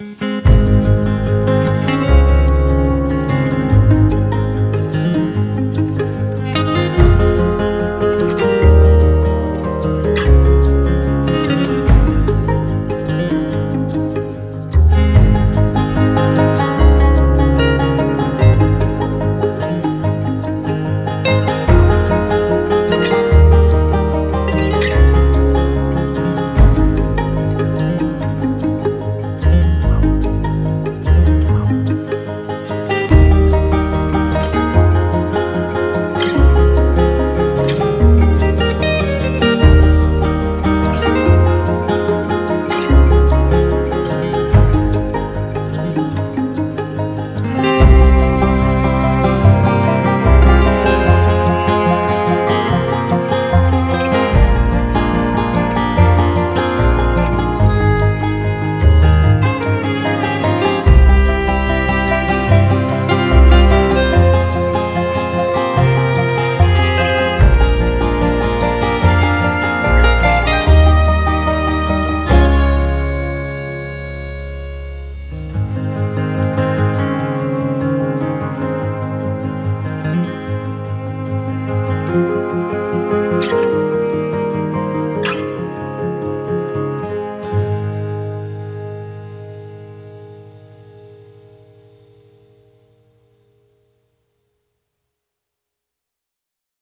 Música